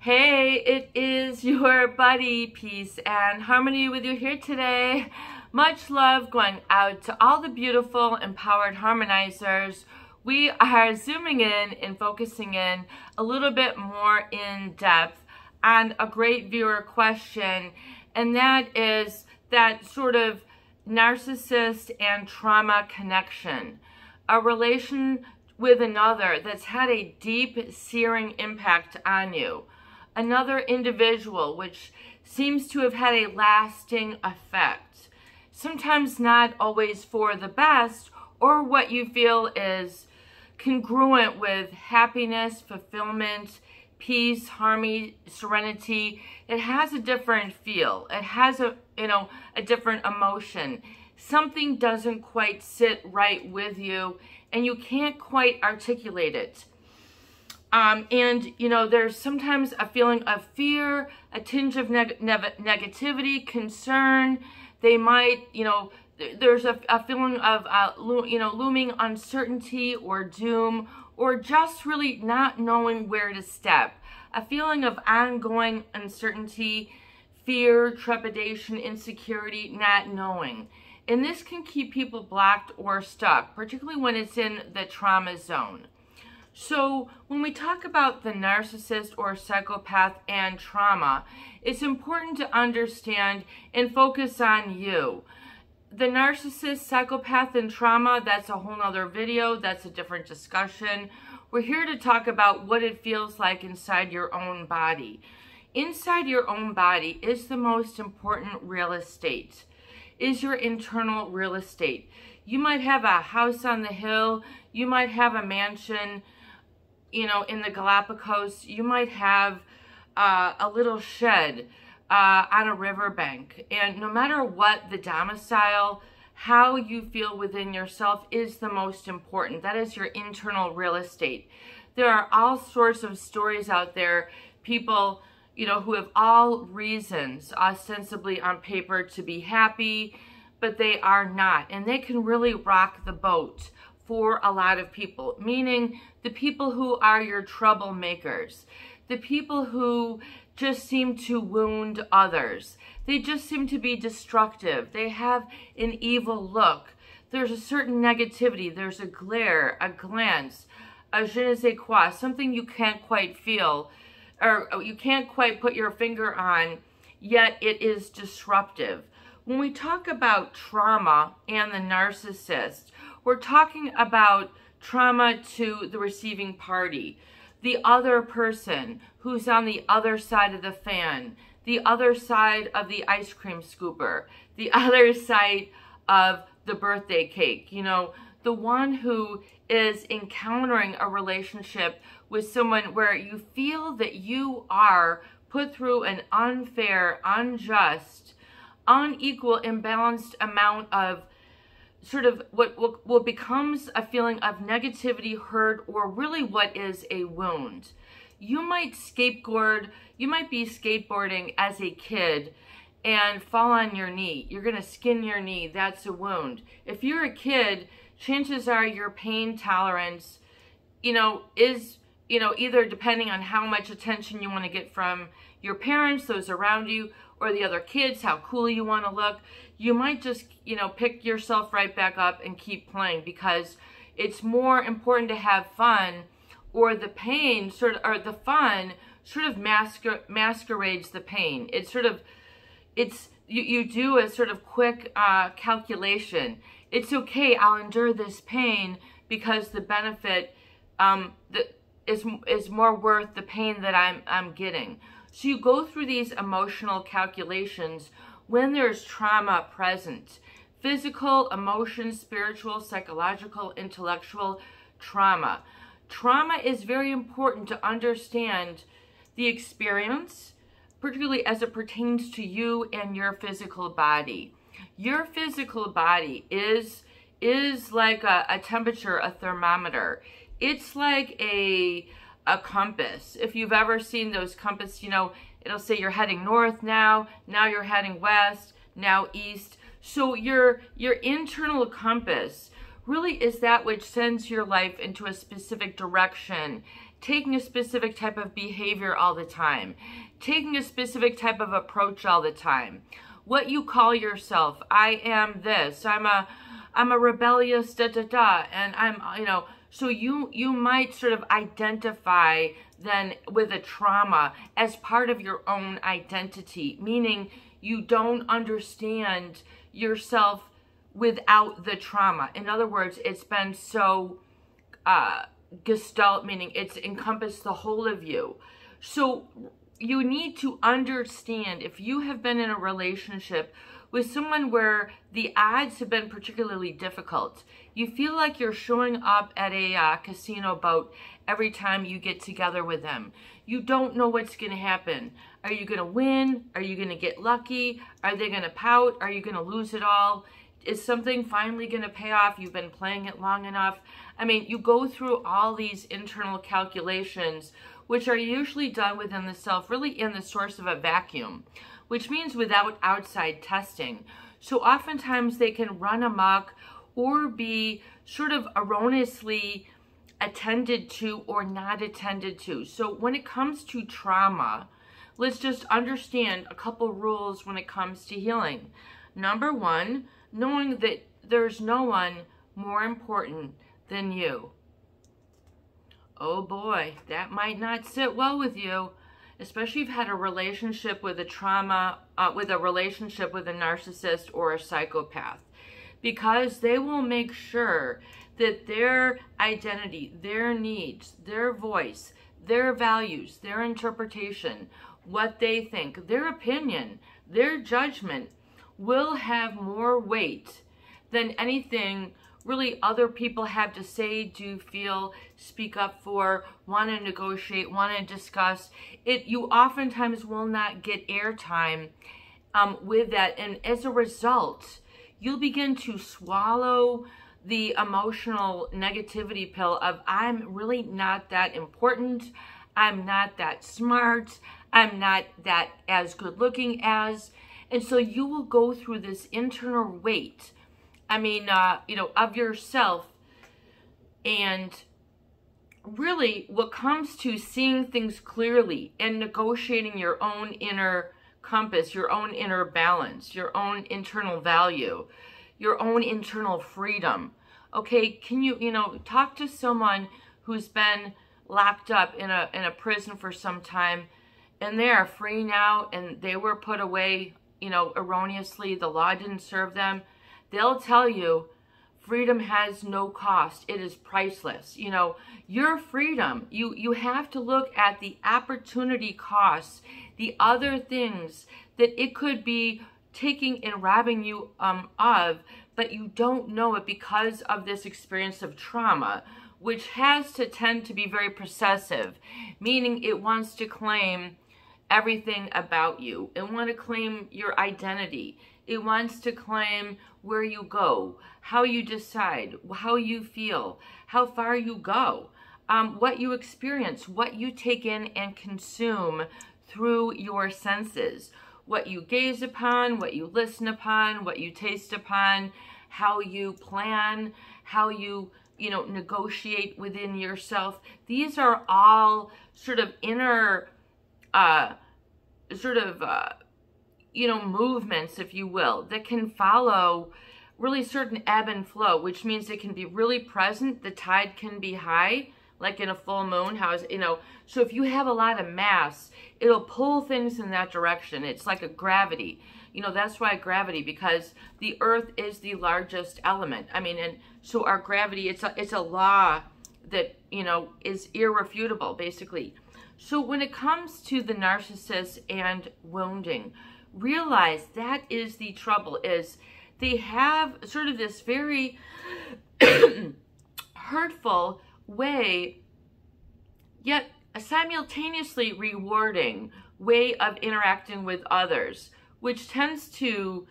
Hey, it is your buddy, Peace and Harmony with you here today. Much love going out to all the beautiful, empowered harmonizers. We are zooming in and focusing in a little bit more in depth on a great viewer question, and that is that sort of narcissist and trauma connection. A relation with another that's had a deep, searing impact on you another individual, which seems to have had a lasting effect. Sometimes not always for the best or what you feel is congruent with happiness, fulfillment, peace, harmony, serenity. It has a different feel. It has a, you know, a different emotion. Something doesn't quite sit right with you and you can't quite articulate it. Um, and, you know, there's sometimes a feeling of fear, a tinge of neg negativity, concern. They might, you know, there's a, a feeling of, uh, you know, looming uncertainty or doom or just really not knowing where to step. A feeling of ongoing uncertainty, fear, trepidation, insecurity, not knowing. And this can keep people blocked or stuck, particularly when it's in the trauma zone. So when we talk about the narcissist or psychopath and trauma, it's important to understand and focus on you. The narcissist, psychopath, and trauma, that's a whole nother video. That's a different discussion. We're here to talk about what it feels like inside your own body. Inside your own body is the most important real estate, is your internal real estate. You might have a house on the hill, you might have a mansion, you know, in the Galapagos, you might have uh, a little shed uh, on a riverbank. And no matter what the domicile, how you feel within yourself is the most important. That is your internal real estate. There are all sorts of stories out there, people, you know, who have all reasons, ostensibly on paper, to be happy, but they are not. And they can really rock the boat for a lot of people, meaning the people who are your troublemakers, the people who just seem to wound others. They just seem to be destructive. They have an evil look. There's a certain negativity. There's a glare, a glance, a je ne sais quoi, something you can't quite feel or you can't quite put your finger on, yet it is disruptive. When we talk about trauma and the narcissist, we're talking about trauma to the receiving party, the other person who's on the other side of the fan, the other side of the ice cream scooper, the other side of the birthday cake, you know, the one who is encountering a relationship with someone where you feel that you are put through an unfair, unjust, unequal, imbalanced amount of sort of what, what, what becomes a feeling of negativity, hurt, or really what is a wound. You might skateboard, you might be skateboarding as a kid and fall on your knee. You're going to skin your knee. That's a wound. If you're a kid, chances are your pain tolerance, you know, is, you know, either depending on how much attention you want to get from your parents, those around you, or the other kids, how cool you want to look, you might just, you know, pick yourself right back up and keep playing because it's more important to have fun or the pain sort of, or the fun sort of masquer, masquerades the pain. It's sort of, it's, you, you do a sort of quick uh, calculation. It's okay, I'll endure this pain because the benefit um, the, is, is more worth the pain that I'm, I'm getting. So you go through these emotional calculations when there's trauma present. Physical, emotion, spiritual, psychological, intellectual trauma. Trauma is very important to understand the experience, particularly as it pertains to you and your physical body. Your physical body is is like a, a temperature, a thermometer. It's like a a compass. If you've ever seen those compass, you know, it'll say you're heading north now, now you're heading west, now east. So your your internal compass really is that which sends your life into a specific direction taking a specific type of behavior all the time, taking a specific type of approach all the time. What you call yourself, I am this, I'm a I'm a rebellious da da da and I'm you know so you you might sort of identify then with a trauma as part of your own identity, meaning you don't understand yourself without the trauma. In other words, it's been so uh, gestalt, meaning it's encompassed the whole of you. So you need to understand if you have been in a relationship with someone where the odds have been particularly difficult. You feel like you're showing up at a uh, casino boat every time you get together with them. You don't know what's going to happen. Are you going to win? Are you going to get lucky? Are they going to pout? Are you going to lose it all? Is something finally going to pay off? You've been playing it long enough. I mean, you go through all these internal calculations, which are usually done within the self, really in the source of a vacuum which means without outside testing. So oftentimes they can run amok or be sort of erroneously attended to or not attended to. So when it comes to trauma, let's just understand a couple rules when it comes to healing. Number one, knowing that there's no one more important than you. Oh boy, that might not sit well with you especially if you've had a relationship with a trauma, uh, with a relationship with a narcissist or a psychopath, because they will make sure that their identity, their needs, their voice, their values, their interpretation, what they think, their opinion, their judgment will have more weight than anything really other people have to say, do, feel, speak up for, want to negotiate, want to discuss. It you oftentimes will not get airtime um, with that, and as a result, you'll begin to swallow the emotional negativity pill of I'm really not that important, I'm not that smart, I'm not that as good looking as, and so you will go through this internal weight I mean, uh, you know, of yourself. And really, what comes to seeing things clearly and negotiating your own inner compass, your own inner balance, your own internal value, your own internal freedom. Okay, can you, you know, talk to someone who's been locked up in a in a prison for some time and they are free now and they were put away, you know, erroneously. The law didn't serve them they'll tell you freedom has no cost it is priceless you know your freedom you you have to look at the opportunity costs the other things that it could be taking and robbing you um, of but you don't know it because of this experience of trauma which has to tend to be very possessive meaning it wants to claim everything about you. It wants to claim your identity. It wants to claim where you go, how you decide, how you feel, how far you go, um, what you experience, what you take in and consume through your senses, what you gaze upon, what you listen upon, what you taste upon, how you plan, how you you know negotiate within yourself. These are all sort of inner uh, sort of uh, you know, movements, if you will, that can follow really certain ebb and flow, which means it can be really present. The tide can be high, like in a full moon. How is, you know, so if you have a lot of mass, it'll pull things in that direction. It's like a gravity. You know, that's why gravity, because the earth is the largest element. I mean, and so our gravity, it's a, it's a law that, you know, is irrefutable, basically. So when it comes to the narcissist and wounding, realize that is the trouble is they have sort of this very hurtful way yet a simultaneously rewarding way of interacting with others which tends to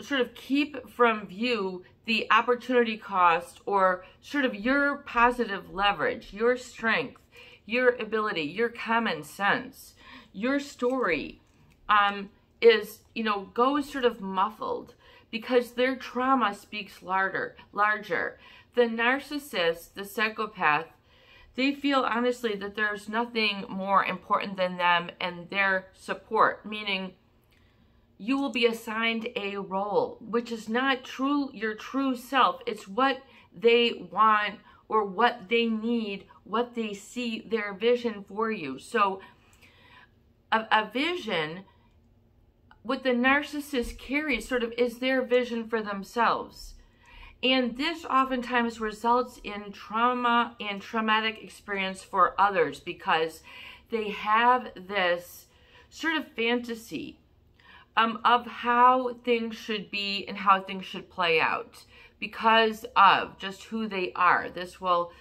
sort of keep from view the opportunity cost or sort of your positive leverage, your strength, your ability, your common sense, your story. Um, is, you know, goes sort of muffled because their trauma speaks larger, larger. The narcissist, the psychopath, they feel honestly that there's nothing more important than them and their support, meaning you will be assigned a role, which is not true your true self. It's what they want or what they need, what they see, their vision for you. So a, a vision, what the narcissist carries sort of is their vision for themselves. And this oftentimes results in trauma and traumatic experience for others because they have this sort of fantasy um, of how things should be and how things should play out because of just who they are. This will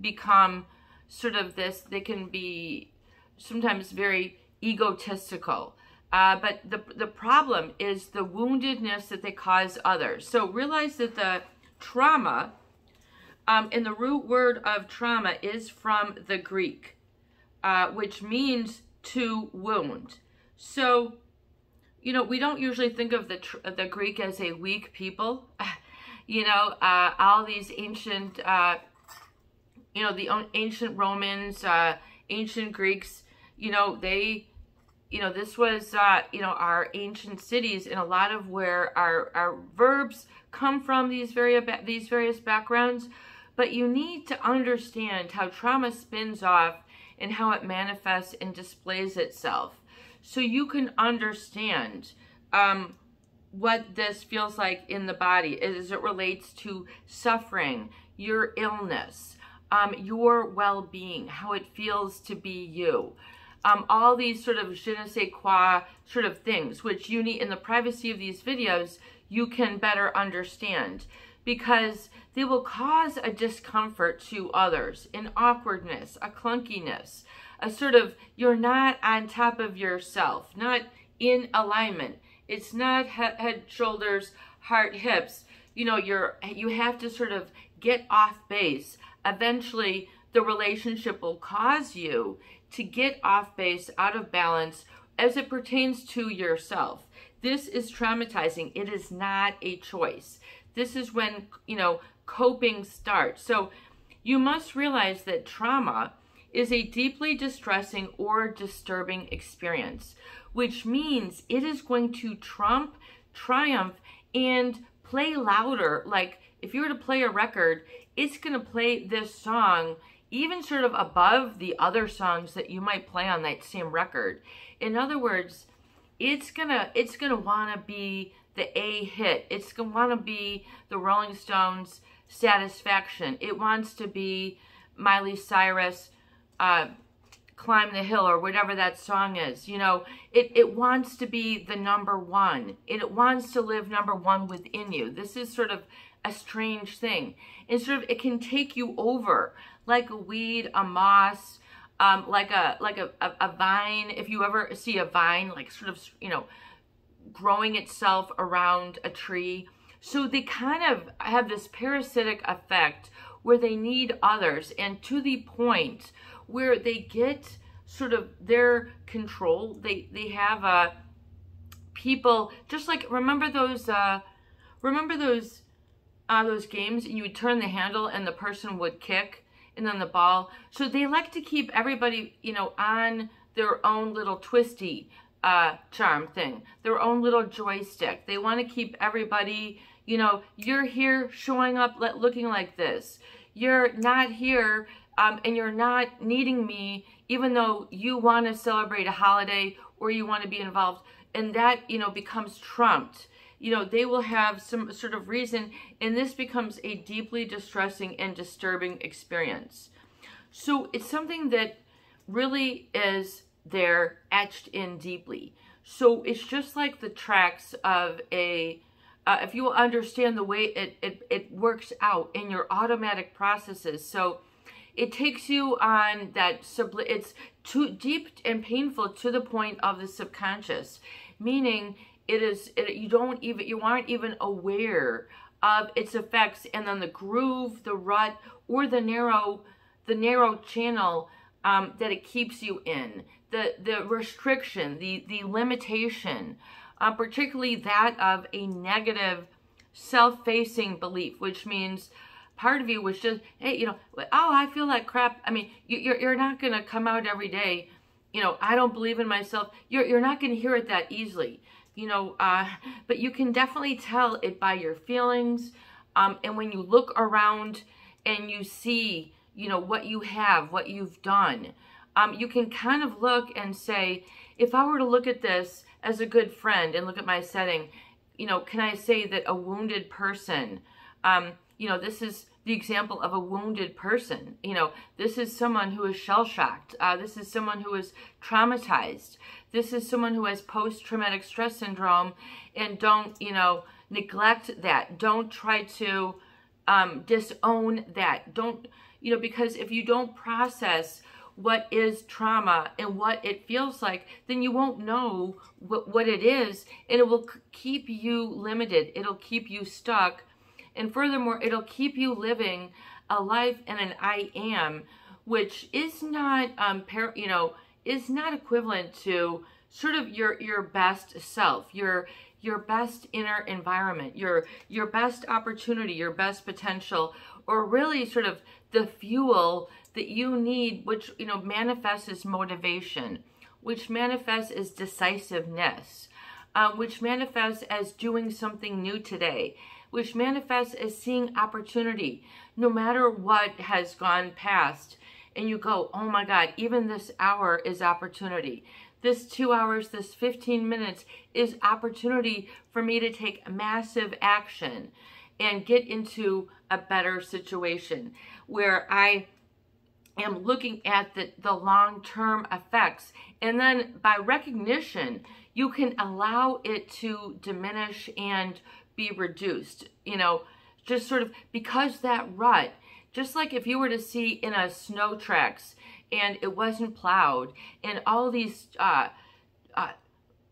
become sort of this, they can be sometimes very egotistical. Uh, but the, the problem is the woundedness that they cause others. So realize that the trauma, um, and the root word of trauma is from the Greek, uh, which means to wound. So, you know, we don't usually think of the, the Greek as a weak people. you know, uh, all these ancient, uh, you know, the ancient Romans, uh, ancient Greeks, you know, they, you know, this was, uh, you know, our ancient cities and a lot of where our, our verbs come from these, very, these various backgrounds, but you need to understand how trauma spins off and how it manifests and displays itself. So you can understand um, what this feels like in the body as it relates to suffering, your illness, um, your well-being, how it feels to be you. Um, all these sort of je ne sais quoi sort of things, which you need in the privacy of these videos, you can better understand because they will cause a discomfort to others, an awkwardness, a clunkiness, a sort of you're not on top of yourself, not in alignment. It's not head, shoulders, heart, hips. You know, you're you have to sort of get off base. Eventually, the relationship will cause you to get off base, out of balance as it pertains to yourself. This is traumatizing. It is not a choice. This is when, you know, coping starts. So you must realize that trauma is a deeply distressing or disturbing experience, which means it is going to trump, triumph, and play louder. Like if you were to play a record, it's going to play this song even sort of above the other songs that you might play on that same record. In other words, it's gonna it's gonna want to be the A hit. It's gonna want to be the Rolling Stones Satisfaction. It wants to be Miley Cyrus uh, Climb the Hill or whatever that song is. You know, it, it wants to be the number one. It wants to live number one within you. This is sort of a strange thing. And sort of it can take you over like a weed, a moss, um, like a like a, a, a vine. If you ever see a vine, like sort of, you know, growing itself around a tree. So they kind of have this parasitic effect where they need others and to the point where they get sort of their control. They they have uh people just like remember those uh remember those uh those games you would turn the handle and the person would kick and then the ball. So they like to keep everybody, you know, on their own little twisty uh, charm thing, their own little joystick. They want to keep everybody, you know, you're here showing up looking like this. You're not here um, and you're not needing me even though you want to celebrate a holiday or you want to be involved. And that, you know, becomes trumped you know, they will have some sort of reason, and this becomes a deeply distressing and disturbing experience. So it's something that really is there etched in deeply. So it's just like the tracks of a, uh, if you will understand the way it, it, it works out in your automatic processes. So it takes you on that, it's too deep and painful to the point of the subconscious, meaning it is it, you don't even you aren't even aware of its effects and then the groove the rut or the narrow the narrow channel um, that it keeps you in the the restriction the the limitation uh, particularly that of a negative self-facing belief which means part of you was just, hey, you know, oh, I feel like crap. I mean, you're, you're not going to come out every day, you know, I don't believe in myself. You're, you're not going to hear it that easily, you know, uh, but you can definitely tell it by your feelings. Um, and when you look around and you see, you know, what you have, what you've done, um, you can kind of look and say, if I were to look at this as a good friend and look at my setting, you know, can I say that a wounded person, um, you know, this is the example of a wounded person. You know, this is someone who is shell shocked. Uh, this is someone who is traumatized. This is someone who has post traumatic stress syndrome and don't, you know, neglect that. Don't try to um, disown that. Don't, you know, because if you don't process what is trauma and what it feels like, then you won't know what, what it is and it will keep you limited. It'll keep you stuck. And furthermore, it'll keep you living a life and an I am, which is not, um, you know, is not equivalent to sort of your, your best self, your, your best inner environment, your, your best opportunity, your best potential, or really sort of the fuel that you need, which, you know, manifests as motivation, which manifests as decisiveness, uh, which manifests as doing something new today, which manifests as seeing opportunity, no matter what has gone past. And you go, oh my God, even this hour is opportunity. This two hours, this 15 minutes is opportunity for me to take massive action and get into a better situation where I am looking at the, the long-term effects. And then by recognition, you can allow it to diminish and be reduced. You know, just sort of because that rut, just like if you were to see in a snow tracks and it wasn't plowed and all these uh, uh,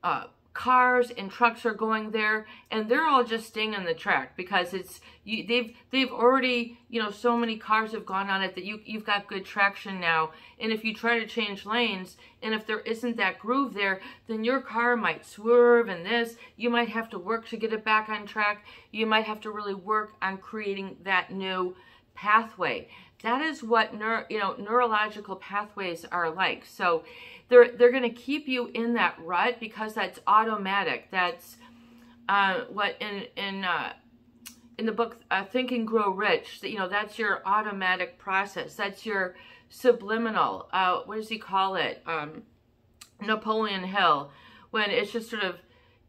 uh, cars and trucks are going there and they're all just staying on the track because it's you, they've they've already you know so many cars have gone on it that you you've got good traction now. And if you try to change lanes and if there isn't that groove there then your car might swerve and this. You might have to work to get it back on track. You might have to really work on creating that new pathway. That is what neuro, you know neurological pathways are like. So they're they're going to keep you in that rut because that's automatic. That's uh, what in in uh, in the book uh, Think and Grow Rich. You know that's your automatic process. That's your subliminal. Uh, what does he call it? Um, Napoleon Hill. When it's just sort of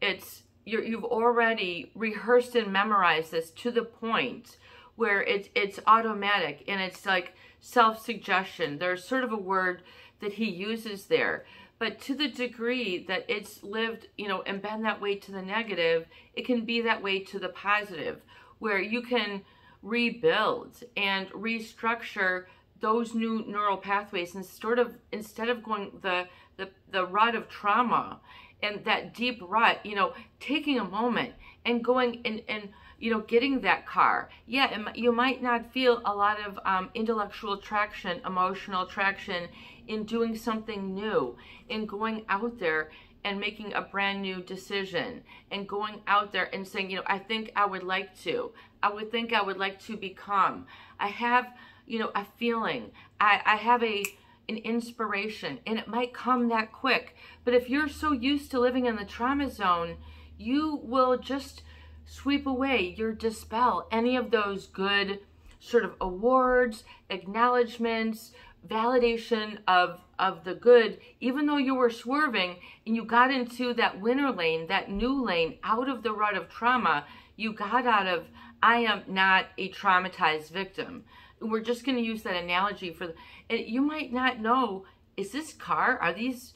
it's you you've already rehearsed and memorized this to the point where it's it's automatic and it's like self-suggestion. There's sort of a word that he uses there. But to the degree that it's lived, you know, and been that way to the negative, it can be that way to the positive, where you can rebuild and restructure those new neural pathways and sort of instead of going the the, the rut of trauma and that deep rut, you know, taking a moment and going and, and you know, getting that car. Yeah, you might not feel a lot of um, intellectual traction, emotional traction in doing something new, in going out there and making a brand new decision and going out there and saying, you know, I think I would like to. I would think I would like to become. I have, you know, a feeling. I, I have a an inspiration and it might come that quick. But if you're so used to living in the trauma zone, you will just sweep away, your dispel any of those good sort of awards, acknowledgments, validation of of the good even though you were swerving and you got into that winner lane that new lane out of the rut of trauma you got out of i am not a traumatized victim we're just going to use that analogy for and you might not know is this car are these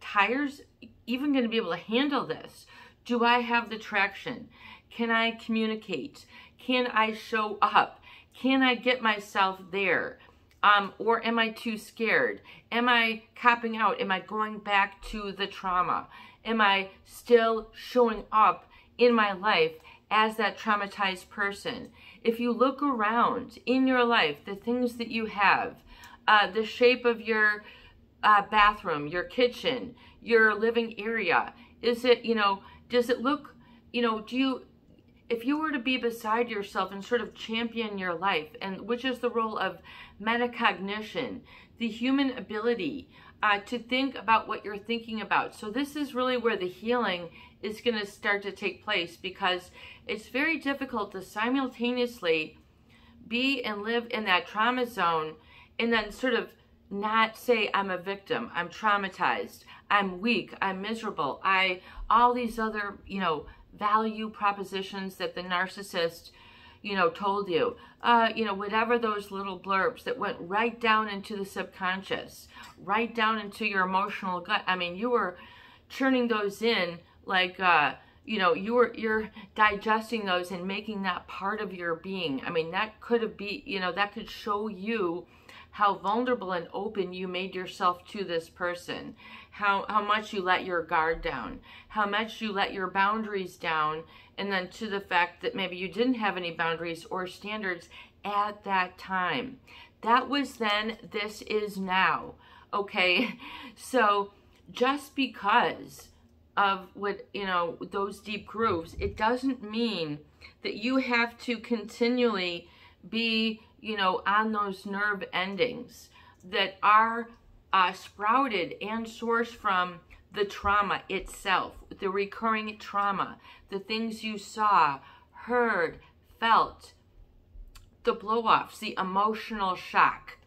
tires even going to be able to handle this do i have the traction can I communicate? Can I show up? Can I get myself there? Um, or am I too scared? Am I copping out? Am I going back to the trauma? Am I still showing up in my life as that traumatized person? If you look around in your life, the things that you have, uh, the shape of your uh, bathroom, your kitchen, your living area, is it, you know, does it look, you know, do you, if you were to be beside yourself and sort of champion your life, and which is the role of metacognition, the human ability uh, to think about what you're thinking about. So this is really where the healing is going to start to take place because it's very difficult to simultaneously be and live in that trauma zone and then sort of not say I'm a victim, I'm traumatized, I'm weak, I'm miserable, I all these other, you know, value propositions that the narcissist, you know, told you. Uh, you know, whatever those little blurbs that went right down into the subconscious, right down into your emotional gut. I mean, you were churning those in like uh, you know, you were, you're digesting those and making that part of your being. I mean, that could have be, you know, that could show you how vulnerable and open you made yourself to this person, how, how much you let your guard down, how much you let your boundaries down, and then to the fact that maybe you didn't have any boundaries or standards at that time. That was then, this is now. Okay, so just because of what, you know, those deep grooves, it doesn't mean that you have to continually be you know, on those nerve endings that are uh, sprouted and sourced from the trauma itself, the recurring trauma, the things you saw, heard, felt, the blow-offs, the emotional shock.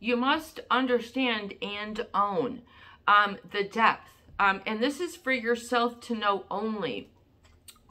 You must understand and own um, the depth. Um, and this is for yourself to know only,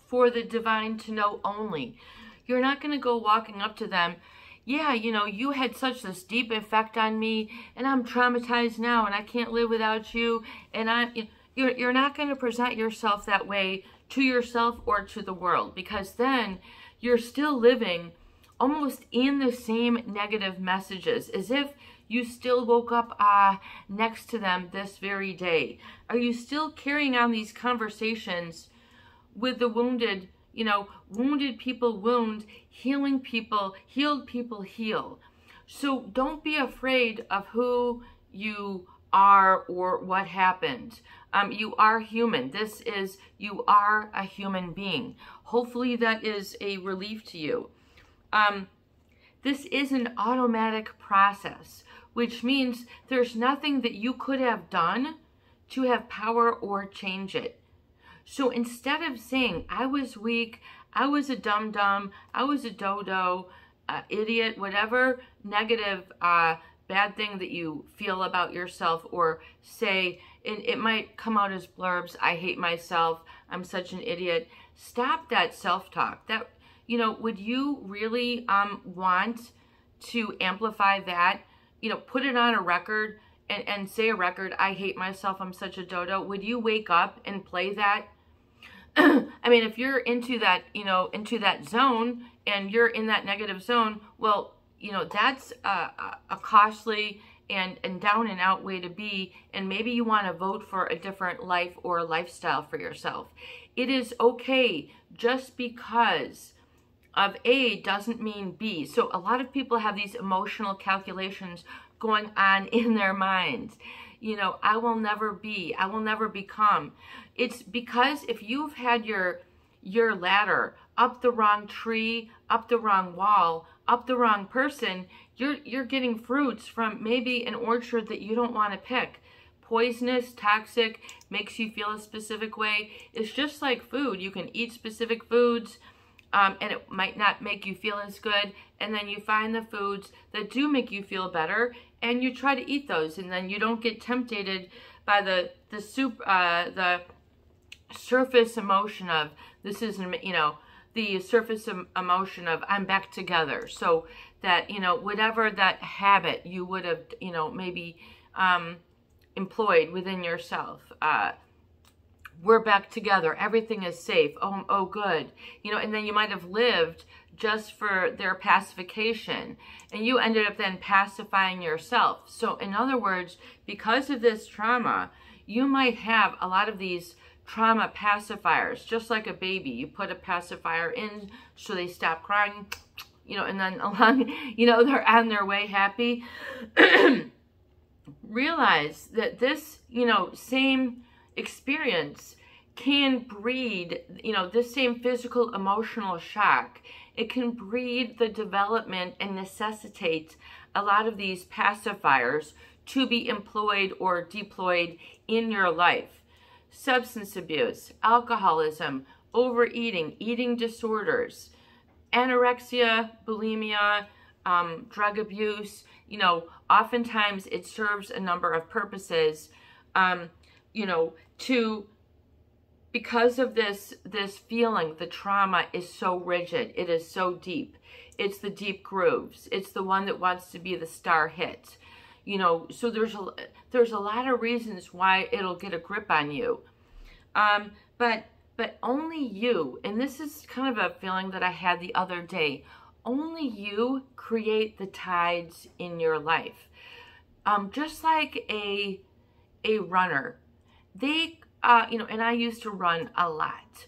for the divine to know only. You're not going to go walking up to them, yeah, you know, you had such this deep effect on me, and I'm traumatized now, and I can't live without you, and I'm, you're, you're not going to present yourself that way to yourself or to the world, because then you're still living almost in the same negative messages, as if you still woke up uh, next to them this very day. Are you still carrying on these conversations with the wounded you know, wounded people wound, healing people, healed people heal. So don't be afraid of who you are or what happened. Um, you are human. This is, you are a human being. Hopefully that is a relief to you. Um, this is an automatic process, which means there's nothing that you could have done to have power or change it. So instead of saying, I was weak, I was a dum-dum, I was a dodo, uh, idiot, whatever negative, uh, bad thing that you feel about yourself or say, it, it might come out as blurbs, I hate myself, I'm such an idiot. Stop that self-talk. That, you know, would you really um, want to amplify that? You know, put it on a record and, and say a record, I hate myself, I'm such a dodo. Would you wake up and play that? I mean, if you're into that, you know, into that zone and you're in that negative zone, well, you know, that's a, a costly and, and down and out way to be. And maybe you want to vote for a different life or lifestyle for yourself. It is okay just because of A doesn't mean B. So a lot of people have these emotional calculations going on in their minds you know, I will never be, I will never become. It's because if you've had your your ladder up the wrong tree, up the wrong wall, up the wrong person, you're you're getting fruits from maybe an orchard that you don't want to pick. Poisonous, toxic, makes you feel a specific way. It's just like food. You can eat specific foods um, and it might not make you feel as good. And then you find the foods that do make you feel better and you try to eat those. And then you don't get tempted by the, the soup, uh, the surface emotion of this isn't you know, the surface emotion of I'm back together. So that, you know, whatever that habit you would have, you know, maybe um, employed within yourself, uh, we're back together. Everything is safe. Oh, oh, good. You know, and then you might have lived just for their pacification. And you ended up then pacifying yourself. So in other words, because of this trauma, you might have a lot of these trauma pacifiers, just like a baby. You put a pacifier in so they stop crying, you know, and then along, you know, they're on their way happy. Realize that this, you know, same experience can breed, you know, this same physical emotional shock. It can breed the development and necessitate a lot of these pacifiers to be employed or deployed in your life. Substance abuse, alcoholism, overeating, eating disorders, anorexia, bulimia, um, drug abuse, you know, oftentimes it serves a number of purposes, um, you know, to because of this this feeling the trauma is so rigid. It is so deep. It's the deep grooves. It's the one that wants to be the star hit. You know so there's a there's a lot of reasons why it'll get a grip on you. Um but but only you and this is kind of a feeling that i had the other day only you create the tides in your life. Um just like a a runner they uh, you know, and I used to run a lot.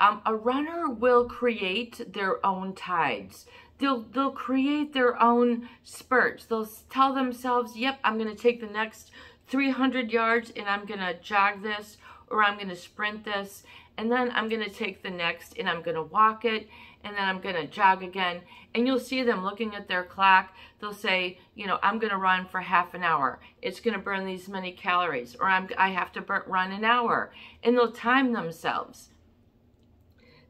Um, a runner will create their own tides. They'll they'll create their own spurts. They'll tell themselves, "Yep, I'm going to take the next 300 yards and I'm going to jog this or I'm going to sprint this and then I'm going to take the next and I'm going to walk it and then I'm going to jog again. And you'll see them looking at their clock. They'll say, you know, I'm going to run for half an hour. It's going to burn these many calories or I'm, I have to burn, run an hour. And they'll time themselves.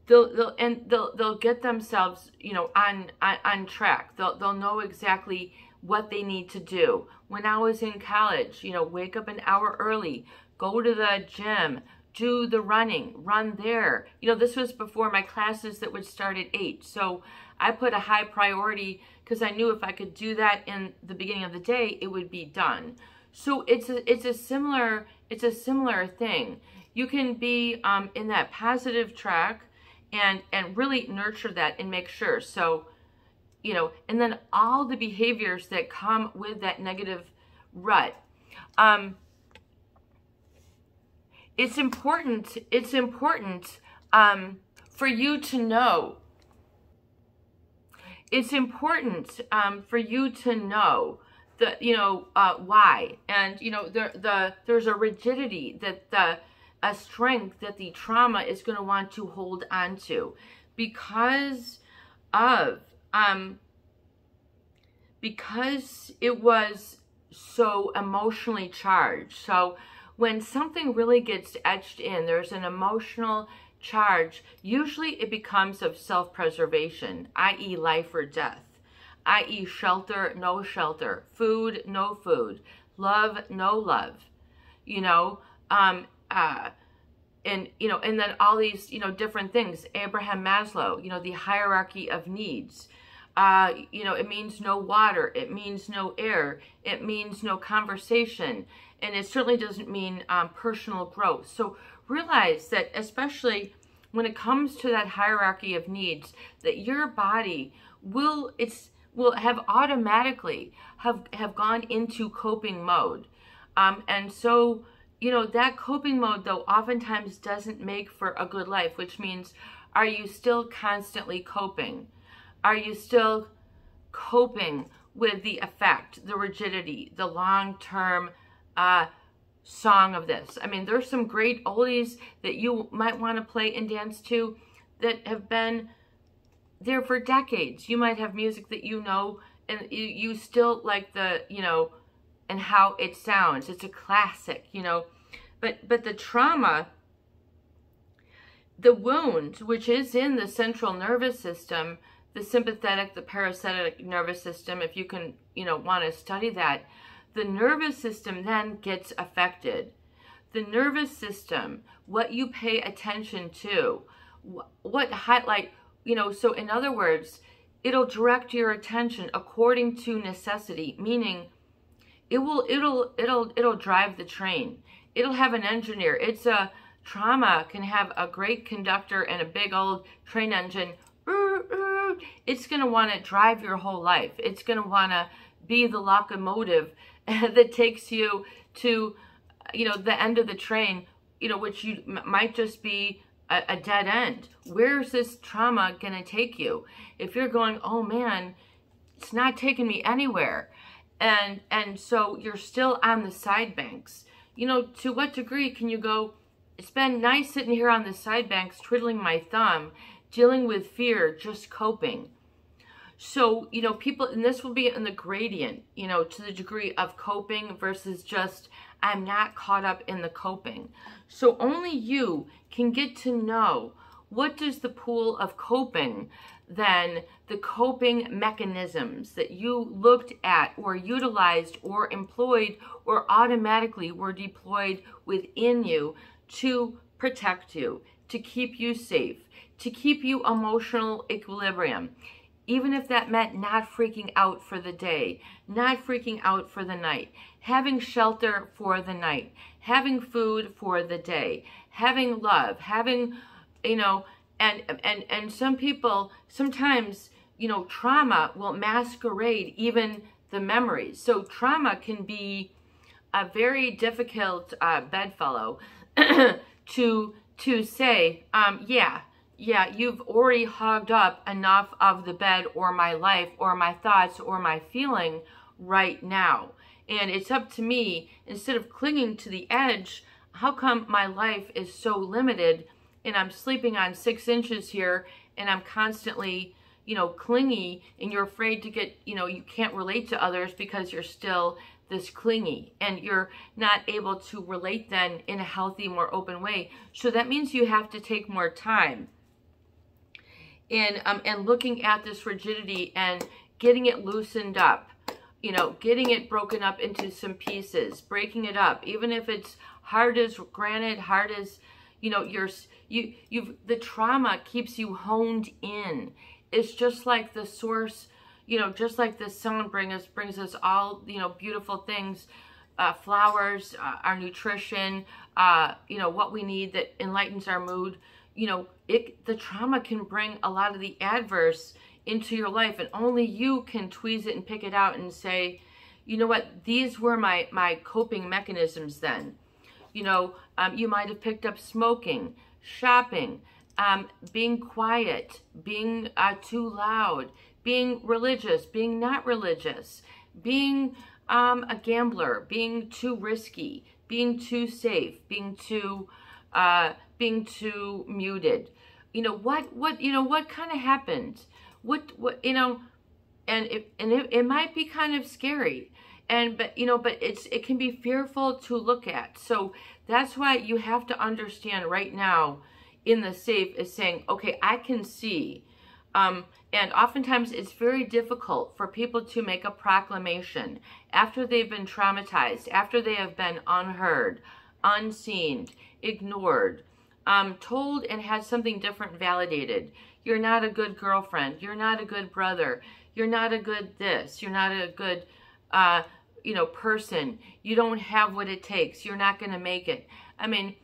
They'll, they'll, and they'll, they'll get themselves, you know, on, on, on track. They'll, they'll know exactly what they need to do. When I was in college, you know, wake up an hour early, go to the gym, do the running, run there. You know, this was before my classes that would start at 8. So I put a high priority because I knew if I could do that in the beginning of the day, it would be done. So it's a, it's a similar it's a similar thing. You can be um, in that positive track and and really nurture that and make sure. So, you know, and then all the behaviors that come with that negative rut. Um, it's important, it's important um, for you to know. It's important um, for you to know the, you know, uh, why. And, you know, the, the, there's a rigidity that the, a strength that the trauma is going to want to hold on to because of, um, because it was so emotionally charged. So, when something really gets etched in, there's an emotional charge. Usually it becomes of self-preservation, i.e. life or death, i.e. shelter, no shelter, food, no food, love, no love, you know, um, uh, and, you know, and then all these, you know, different things. Abraham Maslow, you know, the hierarchy of needs. Uh, you know, it means no water. It means no air. It means no conversation and it certainly doesn't mean um, personal growth. So realize that especially when it comes to that hierarchy of needs, that your body will it's will have automatically have have gone into coping mode, um, and so you know that coping mode though oftentimes doesn't make for a good life. Which means, are you still constantly coping? Are you still coping with the effect, the rigidity, the long term uh, song of this. I mean, there's some great oldies that you might want to play and dance to that have been there for decades. You might have music that you know and you, you still like the, you know, and how it sounds. It's a classic, you know. But but the trauma, the wound, which is in the central nervous system, the sympathetic, the parasympathetic nervous system, if you can, you know, want to study that, the nervous system then gets affected. The nervous system, what you pay attention to, what highlight, you know, so in other words, it'll direct your attention according to necessity, meaning it will it'll it'll it'll drive the train. It'll have an engineer. It's a trauma can have a great conductor and a big old train engine. It's going to want to drive your whole life. It's going to want to be the locomotive that takes you to, you know, the end of the train, you know, which you might just be a, a dead end. Where's this trauma going to take you? If you're going, oh man, it's not taking me anywhere. And, and so you're still on the side banks. You know, to what degree can you go, it's been nice sitting here on the side banks, twiddling my thumb, dealing with fear, just coping. So, you know, people, and this will be in the gradient, you know, to the degree of coping versus just, I'm not caught up in the coping. So only you can get to know what does the pool of coping then the coping mechanisms that you looked at or utilized or employed or automatically were deployed within you to protect you, to keep you safe, to keep you emotional equilibrium. Even if that meant not freaking out for the day, not freaking out for the night, having shelter for the night, having food for the day, having love, having, you know, and and and some people sometimes, you know, trauma will masquerade even the memories. So trauma can be a very difficult uh, bedfellow to to say, um, yeah, yeah, you've already hogged up enough of the bed or my life or my thoughts or my feeling right now. And it's up to me, instead of clinging to the edge, how come my life is so limited and I'm sleeping on six inches here and I'm constantly, you know, clingy and you're afraid to get, you know, you can't relate to others because you're still this clingy and you're not able to relate then in a healthy, more open way. So that means you have to take more time in um, and looking at this rigidity and getting it loosened up, you know, getting it broken up into some pieces, breaking it up, even if it's hard as granite, hard as, you know, you're, you, you've, the trauma keeps you honed in. It's just like the source you know, just like the sun brings us, brings us all, you know, beautiful things, uh, flowers, uh, our nutrition, uh, you know, what we need that enlightens our mood, you know, it, the trauma can bring a lot of the adverse into your life and only you can tweeze it and pick it out and say, you know what, these were my, my coping mechanisms then. You know, um, you might have picked up smoking, shopping, um, being quiet, being uh, too loud, being religious, being not religious, being um, a gambler, being too risky, being too safe, being too, uh, being too muted. You know, what, what, you know, what kind of happened? What, what, you know, and it, and it, it might be kind of scary and but you know but it's it can be fearful to look at so that's why you have to understand right now in the safe is saying okay i can see um, and oftentimes it's very difficult for people to make a proclamation after they've been traumatized, after they have been unheard, unseen, ignored, um, told and had something different validated. You're not a good girlfriend. You're not a good brother. You're not a good this. You're not a good, uh, you know, person. You don't have what it takes. You're not going to make it. I mean,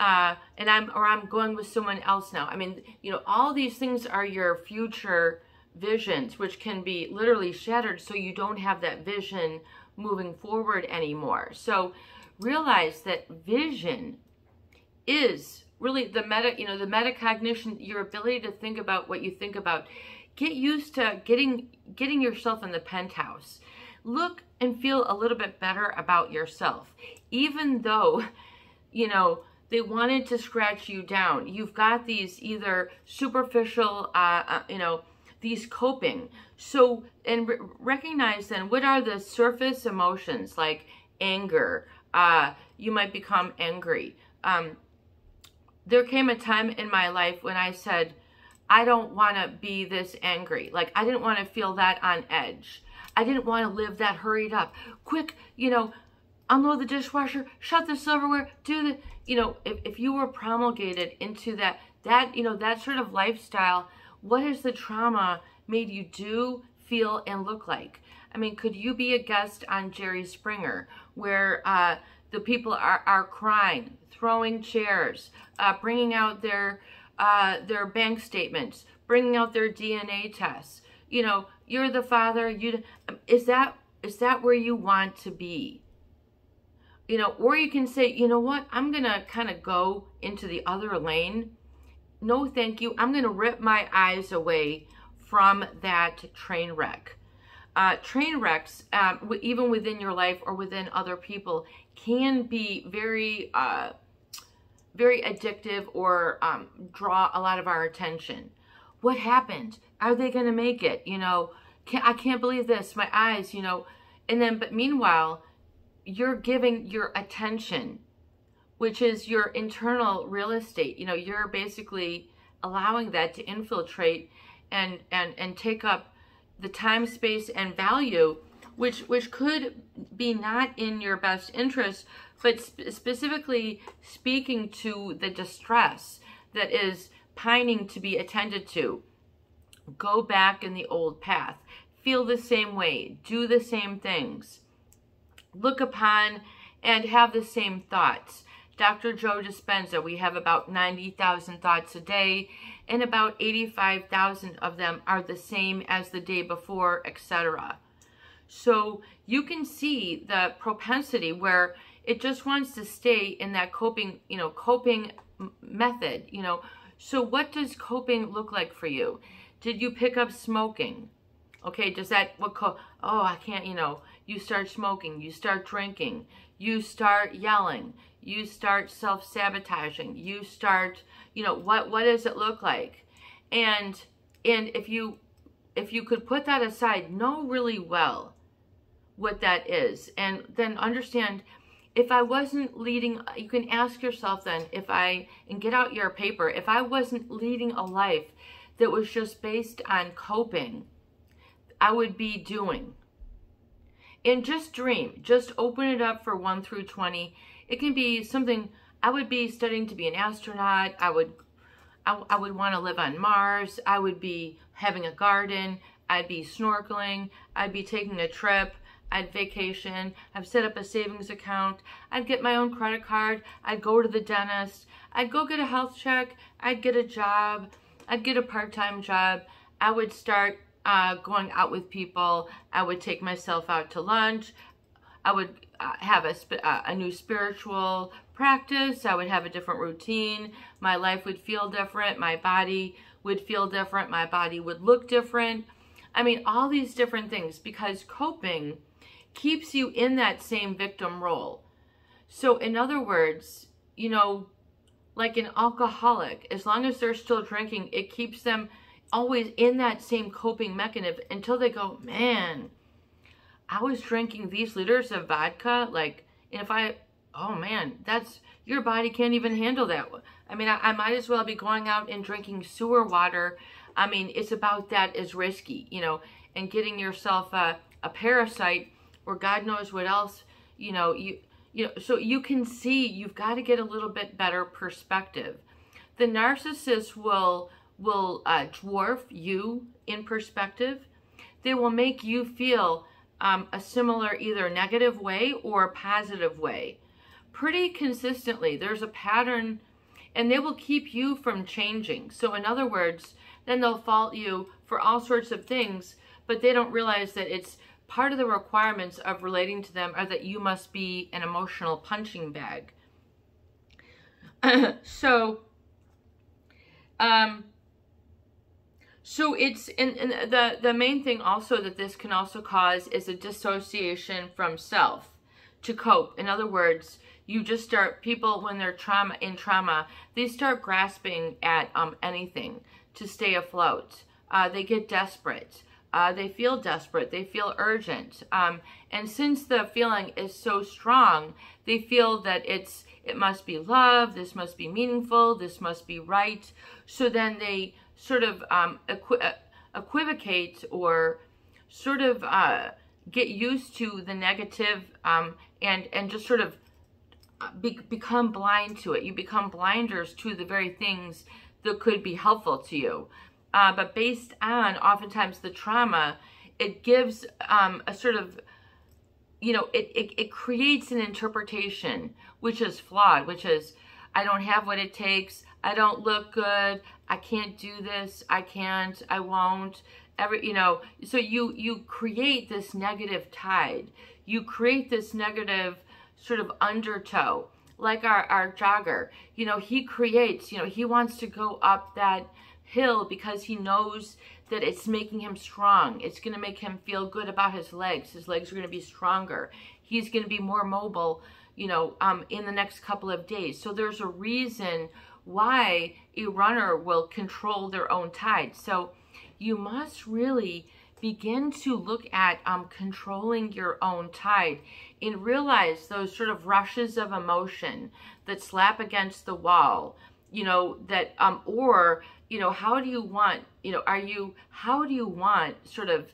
uh, and I'm or I'm going with someone else now. I mean, you know, all these things are your future visions, which can be literally shattered, so you don't have that vision moving forward anymore. So realize that vision is really the meta, you know, the metacognition, your ability to think about what you think about. Get used to getting getting yourself in the penthouse. Look and feel a little bit better about yourself, even though, you know, they wanted to scratch you down. You've got these either superficial, uh, uh, you know, these coping. So, and re recognize then what are the surface emotions like anger. Uh, you might become angry. Um, there came a time in my life when I said, I don't want to be this angry. Like, I didn't want to feel that on edge. I didn't want to live that hurried up. Quick, you know, unload the dishwasher, shut the silverware, do the, you know, if, if you were promulgated into that, that, you know, that sort of lifestyle, what has the trauma made you do, feel, and look like? I mean, could you be a guest on Jerry Springer where uh, the people are, are crying, throwing chairs, uh, bringing out their, uh, their bank statements, bringing out their DNA tests? You know, you're the father. You is that is that where you want to be? you know, or you can say, you know what, I'm going to kind of go into the other lane. No, thank you. I'm going to rip my eyes away from that train wreck. Uh, train wrecks, um, even within your life or within other people, can be very, uh, very addictive or um, draw a lot of our attention. What happened? Are they going to make it? You know, can't, I can't believe this. My eyes, you know. And then, but meanwhile, you're giving your attention, which is your internal real estate. You know, you're basically allowing that to infiltrate and and and take up the time, space, and value, which which could be not in your best interest, but sp specifically speaking to the distress that is pining to be attended to. Go back in the old path. Feel the same way. Do the same things. Look upon and have the same thoughts. Dr. Joe Dispenza, we have about 90,000 thoughts a day, and about 85,000 of them are the same as the day before, etc. So you can see the propensity where it just wants to stay in that coping, you know, coping method, you know. So what does coping look like for you? Did you pick up smoking? Okay, does that, what, oh, I can't, you know, you start smoking, you start drinking, you start yelling, you start self-sabotaging, you start, you know, what, what does it look like? And, and if you, if you could put that aside, know really well what that is, and then understand if I wasn't leading, you can ask yourself then, if I, and get out your paper, if I wasn't leading a life that was just based on coping, I would be doing. And just dream, just open it up for 1 through 20. It can be something, I would be studying to be an astronaut. I would, I, I would want to live on Mars. I would be having a garden. I'd be snorkeling. I'd be taking a trip. I'd vacation. I'd set up a savings account. I'd get my own credit card. I'd go to the dentist. I'd go get a health check. I'd get a job. I'd get a part-time job. I would start uh, going out with people. I would take myself out to lunch. I would uh, have a, uh, a new spiritual practice. I would have a different routine. My life would feel different. My body would feel different. My body would look different. I mean, all these different things because coping keeps you in that same victim role. So in other words, you know, like an alcoholic, as long as they're still drinking, it keeps them always in that same coping mechanism until they go, man, I was drinking these liters of vodka. Like, and if I, oh man, that's, your body can't even handle that. I mean, I, I might as well be going out and drinking sewer water. I mean, it's about that is risky, you know, and getting yourself a, a parasite or God knows what else, you know, you, you know, so you can see you've got to get a little bit better perspective. The narcissist will will uh, dwarf you in perspective. They will make you feel um, a similar either negative way or positive way. Pretty consistently, there's a pattern and they will keep you from changing. So in other words, then they'll fault you for all sorts of things, but they don't realize that it's part of the requirements of relating to them are that you must be an emotional punching bag. so, um, so it's, and, and the, the main thing also that this can also cause is a dissociation from self to cope. In other words, you just start, people when they're trauma in trauma, they start grasping at um, anything to stay afloat. Uh, they get desperate. Uh, they feel desperate. They feel urgent. Um, and since the feeling is so strong, they feel that it's it must be love. This must be meaningful. This must be right. So then they sort of um, equi uh, equivocate or sort of uh, get used to the negative, um, and and just sort of uh, be become blind to it. You become blinders to the very things that could be helpful to you uh, but based on oftentimes the trauma, it gives um, a sort of, you know, it, it, it creates an interpretation which is flawed, which is, I don't have what it takes, I don't look good, I can't do this, I can't, I won't, every, you know, so you, you create this negative tide. You create this negative sort of undertow, like our, our jogger, you know, he creates, you know, he wants to go up that, hill because he knows that it's making him strong. It's going to make him feel good about his legs. His legs are going to be stronger. He's going to be more mobile, you know, um, in the next couple of days. So there's a reason why a runner will control their own tide. So you must really begin to look at um, controlling your own tide and realize those sort of rushes of emotion that slap against the wall, you know, that, um, or, you know, how do you want, you know, are you, how do you want sort of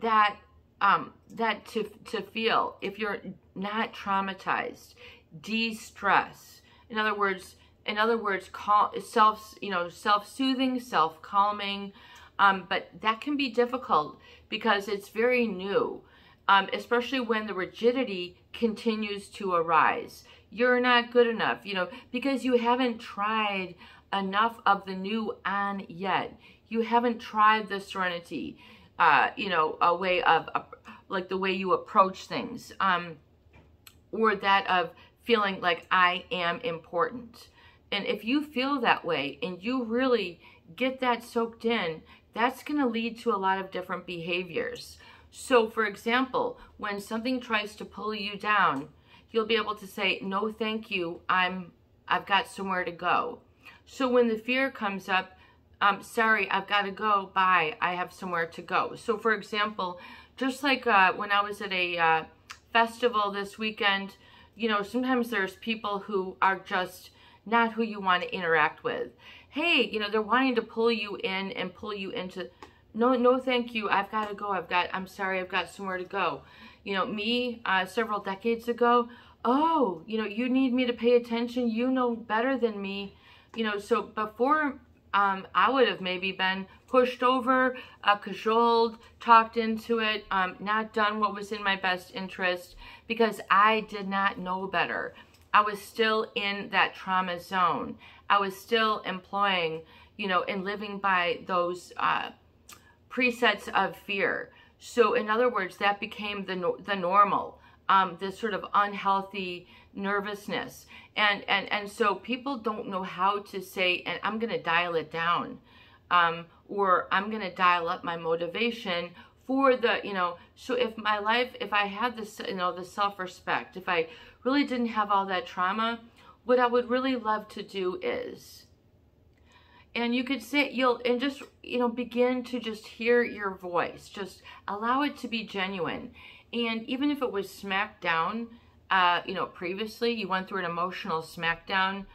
that, um, that to, to feel if you're not traumatized, de-stress. In other words, in other words, call, self, you know, self-soothing, self-calming, um, but that can be difficult because it's very new, um, especially when the rigidity continues to arise. You're not good enough, you know, because you haven't tried enough of the new on yet. You haven't tried the serenity, uh, you know, a way of, like the way you approach things, um, or that of feeling like I am important. And if you feel that way and you really get that soaked in, that's going to lead to a lot of different behaviors. So for example, when something tries to pull you down, you'll be able to say, no, thank you. I'm, I've got somewhere to go. So when the fear comes up, um, sorry, I've got to go. Bye. I have somewhere to go. So for example, just like uh, when I was at a uh, festival this weekend, you know, sometimes there's people who are just not who you want to interact with. Hey, you know, they're wanting to pull you in and pull you into, no, no, thank you. I've got to go. I've got, I'm sorry, I've got somewhere to go. You know, me, uh, several decades ago, oh, you know, you need me to pay attention. You know better than me. You know, so before um, I would have maybe been pushed over, uh, cajoled, talked into it, um, not done what was in my best interest because I did not know better. I was still in that trauma zone. I was still employing, you know, and living by those uh, presets of fear. So in other words, that became the, the normal, um, this sort of unhealthy nervousness. And, and, and so people don't know how to say, and I'm going to dial it down. Um, or I'm going to dial up my motivation for the, you know, so if my life, if I had this, you know, the self-respect, if I really didn't have all that trauma, what I would really love to do is, and you could say, you'll, and just, you know, begin to just hear your voice, just allow it to be genuine. And even if it was SmackDown, uh, you know, previously you went through an emotional smackdown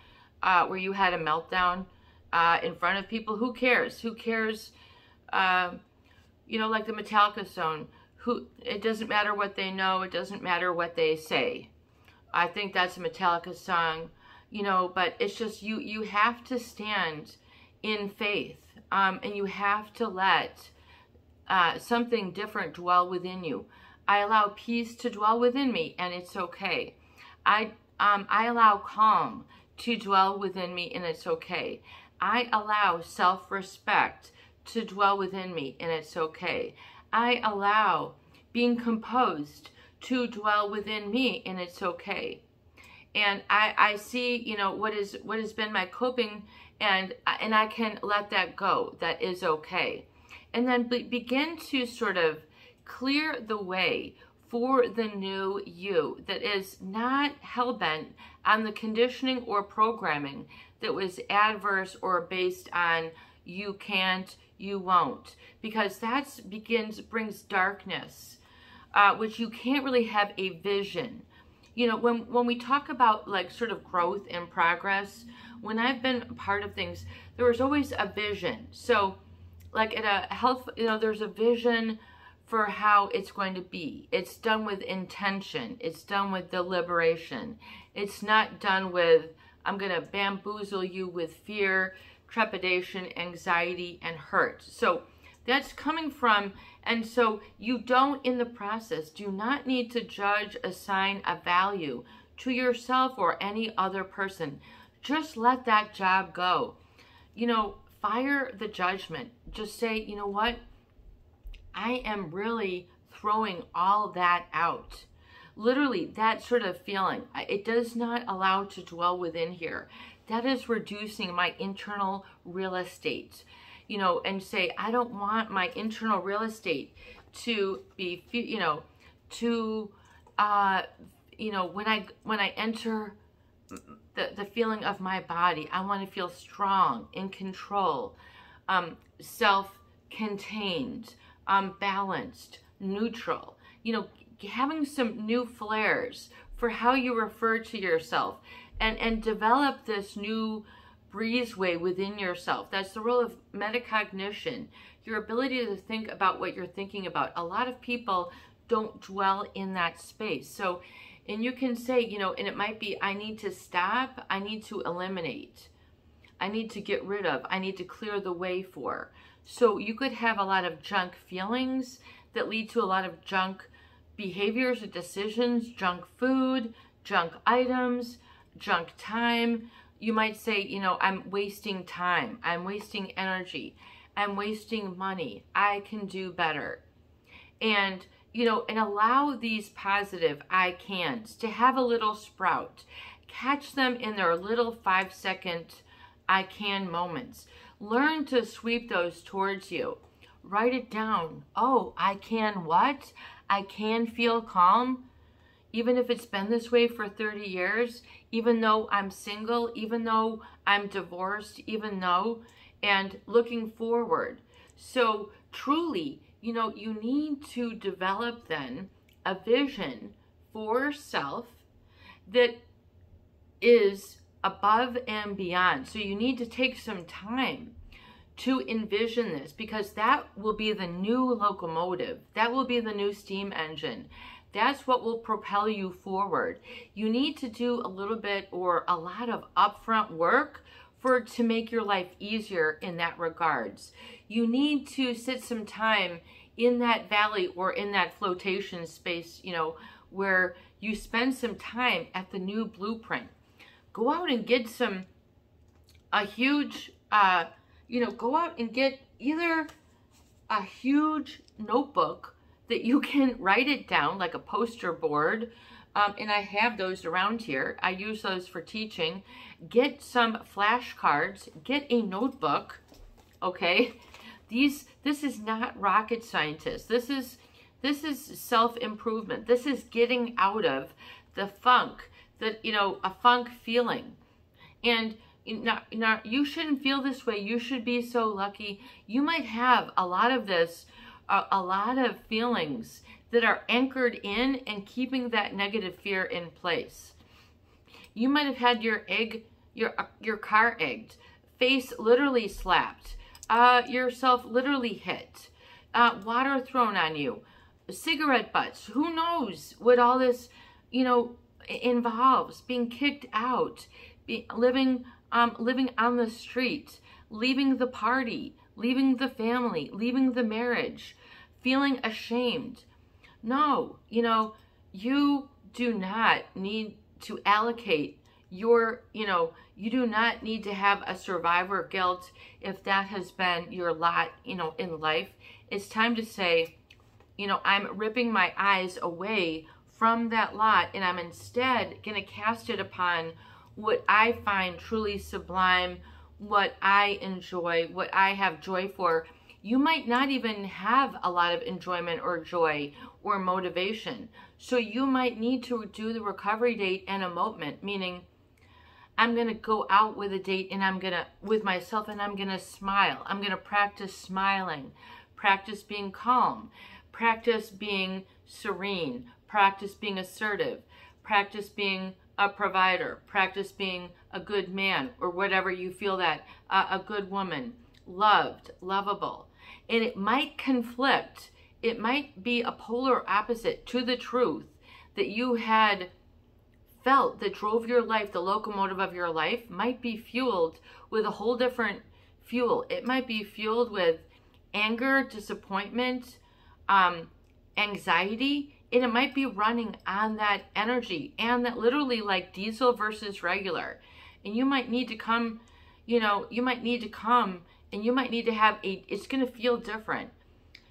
uh, where you had a meltdown uh, in front of people, who cares? Who cares? Uh, you know, like the Metallica song, who it doesn't matter what they know, it doesn't matter what they say. I think that's a Metallica song, you know, but it's just you you have to stand in faith, um, and you have to let uh, something different dwell within you. I allow peace to dwell within me, and it's okay. I um, I allow calm to dwell within me, and it's okay. I allow self-respect to dwell within me and it's okay. I allow being composed to dwell within me and it's okay. And I, I see, you know, what is what has been my coping and and I can let that go. That is okay. And then be, begin to sort of clear the way for the new you that is not hell-bent on the conditioning or programming that was adverse or based on you can't, you won't. Because that begins brings darkness uh, which you can't really have a vision. You know when when we talk about like sort of growth and progress when i've been part of things there was always a vision. So like at a health you know there's a vision for how it's going to be it's done with intention it's done with deliberation it's not done with i'm going to bamboozle you with fear trepidation, anxiety, and hurt. So that's coming from, and so you don't in the process, do not need to judge, assign a value to yourself or any other person. Just let that job go. You know, fire the judgment. Just say, you know what? I am really throwing all that out. Literally, that sort of feeling, it does not allow to dwell within here that is reducing my internal real estate you know and say i don't want my internal real estate to be you know to uh you know, when I when I enter the, the feeling of my body, I want to feel strong, in control, um, self-contained, um, balanced, neutral. You know, having some new flares for how you refer to yourself and, and develop this new breezeway within yourself. That's the role of metacognition, your ability to think about what you're thinking about. A lot of people don't dwell in that space. So, and you can say, you know, and it might be, I need to stop, I need to eliminate, I need to get rid of, I need to clear the way for. So you could have a lot of junk feelings that lead to a lot of junk behaviors or decisions, junk food, junk items, junk time. You might say, you know, I'm wasting time, I'm wasting energy, I'm wasting money, I can do better. And, you know, and allow these positive I cans to have a little sprout. Catch them in their little five second I can moments. Learn to sweep those towards you. Write it down. Oh, I can what? I can feel calm even if it's been this way for 30 years, even though I'm single, even though I'm divorced, even though, and looking forward. So truly, you know, you need to develop then a vision for self that is above and beyond. So you need to take some time to envision this because that will be the new locomotive. That will be the new steam engine. That's what will propel you forward. You need to do a little bit or a lot of upfront work for to make your life easier in that regards. You need to sit some time in that valley or in that flotation space, you know, where you spend some time at the new blueprint. Go out and get some a huge uh you know, go out and get either a huge notebook that you can write it down like a poster board. Um, and I have those around here. I use those for teaching. Get some flashcards. Get a notebook. Okay. These, this is not rocket scientists. This is, this is self-improvement. This is getting out of the funk, that, you know, a funk feeling. And now, now, you shouldn't feel this way. You should be so lucky. You might have a lot of this a, a lot of feelings that are anchored in and keeping that negative fear in place. You might have had your egg, your, uh, your car egged, face literally slapped, uh, yourself literally hit, uh, water thrown on you, cigarette butts. Who knows what all this, you know, involves? Being kicked out, be, living, um, living on the street, leaving the party, leaving the family, leaving the marriage, feeling ashamed. No, you know, you do not need to allocate your, you know, you do not need to have a survivor guilt if that has been your lot, you know, in life. It's time to say, you know, I'm ripping my eyes away from that lot and I'm instead going to cast it upon what I find truly sublime, what I enjoy, what I have joy for you might not even have a lot of enjoyment or joy or motivation. So you might need to do the recovery date and elopement, meaning I'm going to go out with a date and I'm going to, with myself, and I'm going to smile. I'm going to practice smiling, practice being calm, practice being serene, practice being assertive, practice being a provider, practice being a good man or whatever you feel that, uh, a good woman, loved, lovable and it might conflict. It might be a polar opposite to the truth that you had felt that drove your life, the locomotive of your life, might be fueled with a whole different fuel. It might be fueled with anger, disappointment, um, anxiety, and it might be running on that energy and that literally like diesel versus regular. And you might need to come, you know, you might need to come and you might need to have a, it's going to feel different.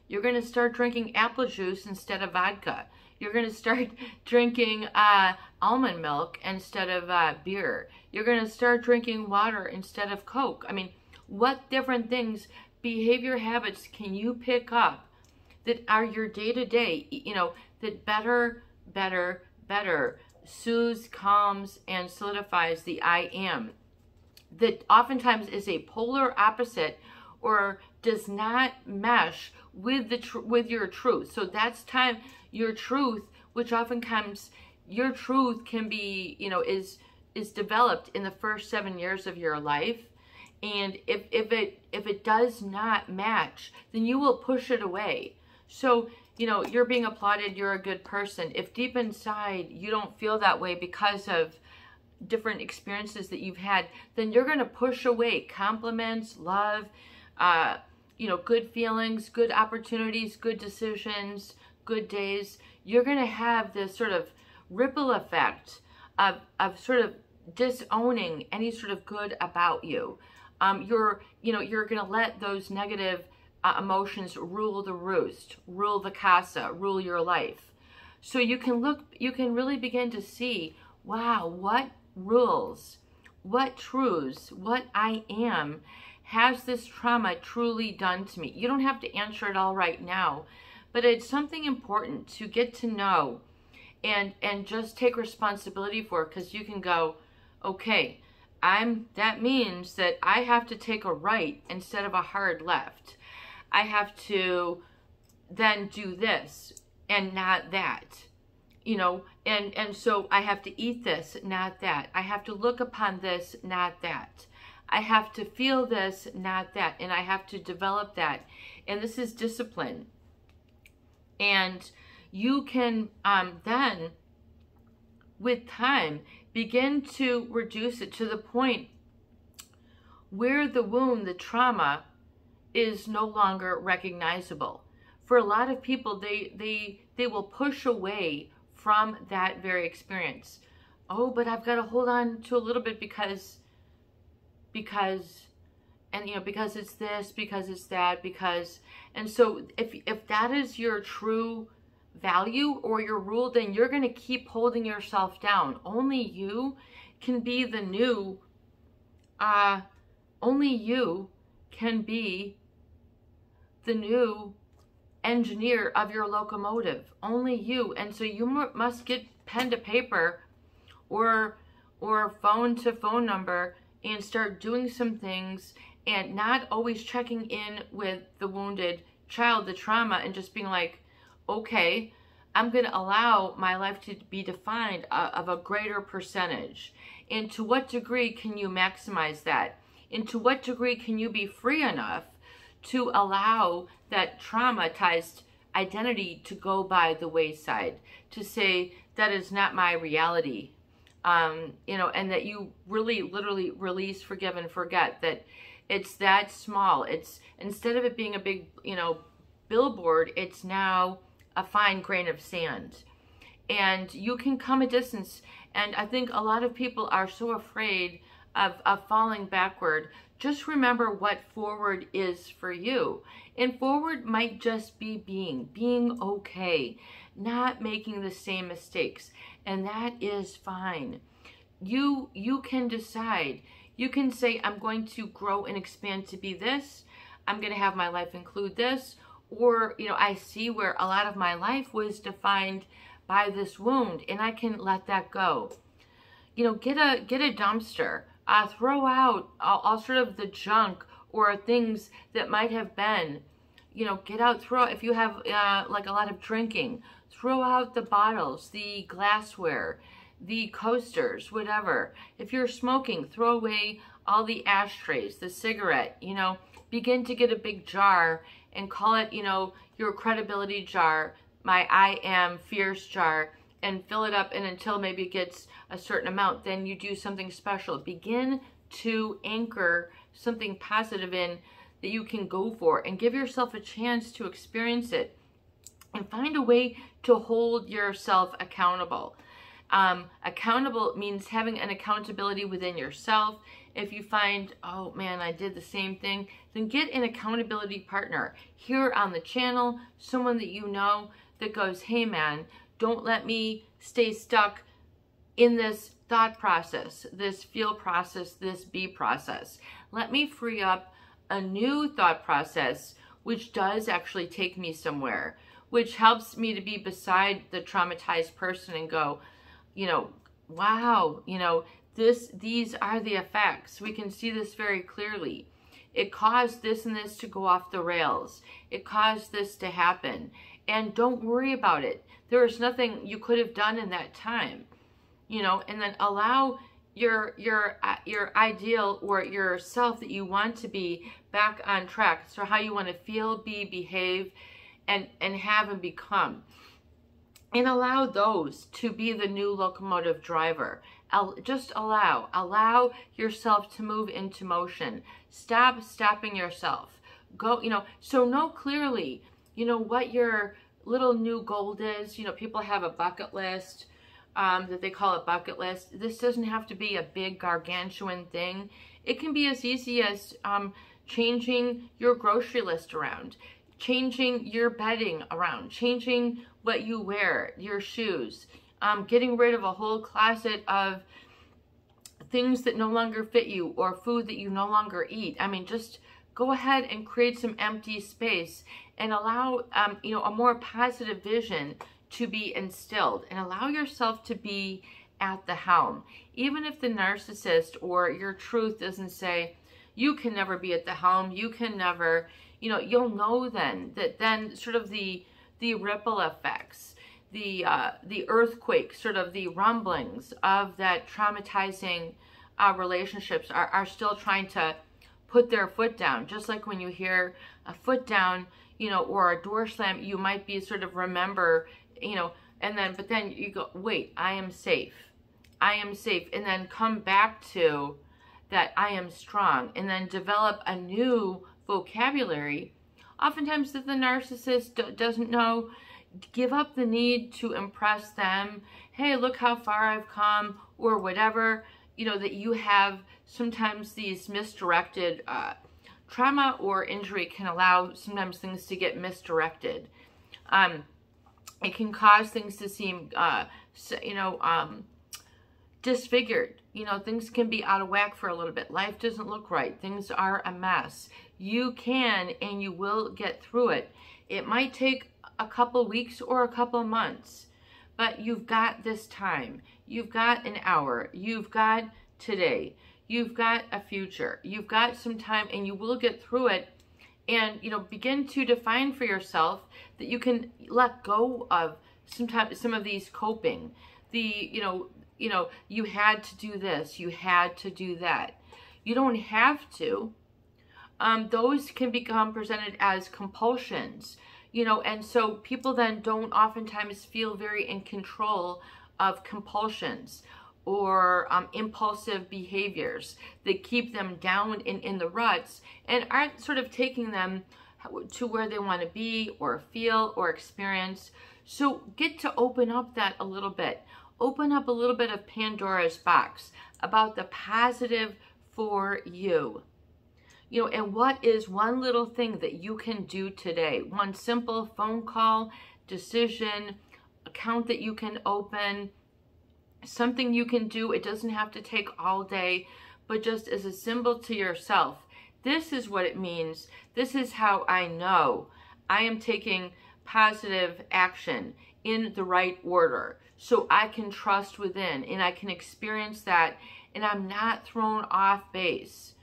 You're going to start drinking apple juice instead of vodka. You're going to start drinking uh, almond milk instead of uh, beer. You're going to start drinking water instead of Coke. I mean, what different things, behavior habits can you pick up that are your day to day, you know, that better, better, better soothes, calms, and solidifies the I am. That oftentimes is a polar opposite or does not mesh with the with your truth. So that's time your truth, which often comes your truth can be, you know, is is developed in the first 7 years of your life. And if if it if it does not match, then you will push it away. So, you know, you're being applauded, you're a good person. If deep inside you don't feel that way because of different experiences that you've had, then you're going to push away compliments, love, uh, you know, good feelings, good opportunities, good decisions, good days, you're going to have this sort of ripple effect of, of sort of disowning any sort of good about you. Um, you're, you know, you're going to let those negative uh, emotions rule the roost, rule the casa, rule your life. So you can look, you can really begin to see, wow, what rules, what truths, what I am has this trauma truly done to me? You don't have to answer it all right now, but it's something important to get to know and and just take responsibility for because you can go, okay, I'm that means that I have to take a right instead of a hard left. I have to then do this and not that. You know, and and so I have to eat this, not that. I have to look upon this, not that. I have to feel this, not that. And I have to develop that. And this is discipline. And you can um, then, with time, begin to reduce it to the point where the wound, the trauma, is no longer recognizable. For a lot of people, they, they, they will push away from that very experience. Oh, but I've got to hold on to a little bit because because and you know because it's this because it's that because and so if if that is your true value or your rule then you're going to keep holding yourself down only you can be the new uh only you can be the new engineer of your locomotive only you and so you must get pen to paper or or phone to phone number and start doing some things and not always checking in with the wounded child, the trauma, and just being like, okay, I'm going to allow my life to be defined uh, of a greater percentage. And to what degree can you maximize that? And to what degree can you be free enough to allow that traumatized identity to go by the wayside? To say, that is not my reality um, you know, and that you really literally release, forgive, and forget that it's that small. It's instead of it being a big, you know, billboard, it's now a fine grain of sand. And you can come a distance. And I think a lot of people are so afraid of, of falling backward. Just remember what forward is for you. And forward might just be being, being okay, not making the same mistakes and that is fine. You you can decide. You can say I'm going to grow and expand to be this. I'm going to have my life include this or you know I see where a lot of my life was defined by this wound and I can let that go. You know, get a get a dumpster. Uh, throw out all, all sort of the junk or things that might have been. You know, get out, throw if you have uh, like a lot of drinking, throw out the bottles, the glassware, the coasters, whatever. If you're smoking, throw away all the ashtrays, the cigarette, you know, begin to get a big jar and call it, you know, your credibility jar, my I am fierce jar, and fill it up and until maybe it gets a certain amount, then you do something special. Begin to anchor something positive in that you can go for and give yourself a chance to experience it and find a way to hold yourself accountable. Um, accountable means having an accountability within yourself. If you find, oh man, I did the same thing, then get an accountability partner here on the channel, someone that you know that goes, hey man, don't let me stay stuck in this thought process, this feel process, this be process. Let me free up a new thought process, which does actually take me somewhere, which helps me to be beside the traumatized person and go, you know, wow, you know, this, these are the effects. We can see this very clearly. It caused this and this to go off the rails. It caused this to happen. And don't worry about it. There is nothing you could have done in that time. You know, and then allow your your uh, your ideal or your self that you want to be back on track. So how you want to feel, be, behave, and and have and become. And allow those to be the new locomotive driver. Just allow. Allow yourself to move into motion. Stop stopping yourself. Go, you know, so know clearly, you know, what your little new goal is. You know, people have a bucket list um, that they call a bucket list. This doesn't have to be a big gargantuan thing. It can be as easy as um, changing your grocery list around, changing your bedding around, changing what you wear, your shoes, um, getting rid of a whole closet of things that no longer fit you or food that you no longer eat. I mean, just go ahead and create some empty space and allow, um, you know, a more positive vision to be instilled and allow yourself to be at the helm. Even if the narcissist or your truth doesn't say, you can never be at the helm, you can never, you know, you'll know then that then sort of the, the ripple effects, the, uh, the earthquake, sort of the rumblings of that traumatizing uh, relationships are, are still trying to put their foot down. Just like when you hear a foot down, you know, or a door slam, you might be sort of remember you know, and then, but then you go, wait, I am safe. I am safe. And then come back to that I am strong and then develop a new vocabulary. Oftentimes that the narcissist doesn't know, give up the need to impress them. Hey, look how far I've come or whatever, you know, that you have sometimes these misdirected uh, trauma or injury can allow sometimes things to get misdirected. Um, it can cause things to seem, uh, you know, um, disfigured. You know, things can be out of whack for a little bit. Life doesn't look right. Things are a mess. You can and you will get through it. It might take a couple weeks or a couple months, but you've got this time. You've got an hour. You've got today. You've got a future. You've got some time and you will get through it. And you know begin to define for yourself that you can let go of sometimes some of these coping. The you know you know you had to do this you had to do that. You don't have to. Um, those can become presented as compulsions you know and so people then don't oftentimes feel very in control of compulsions or um, impulsive behaviors that keep them down in, in the ruts and aren't sort of taking them to where they want to be or feel or experience. So get to open up that a little bit. Open up a little bit of Pandora's box about the positive for you. You know, and what is one little thing that you can do today? One simple phone call, decision, account that you can open, something you can do. It doesn't have to take all day, but just as a symbol to yourself. This is what it means. This is how I know I am taking positive action in the right order. So I can trust within and I can experience that and I'm not thrown off base.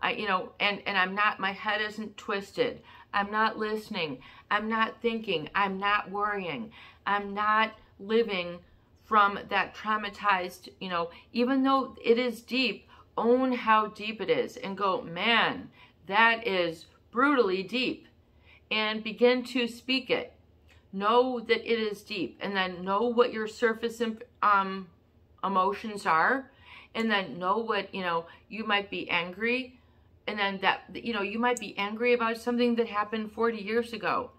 I, you know, and, and I'm not, my head isn't twisted. I'm not listening. I'm not thinking. I'm not worrying. I'm not living from that traumatized, you know, even though it is deep, own how deep it is and go, man, that is brutally deep. And begin to speak it. Know that it is deep and then know what your surface um, emotions are. And then know what, you know, you might be angry. And then that, you know, you might be angry about something that happened 40 years ago.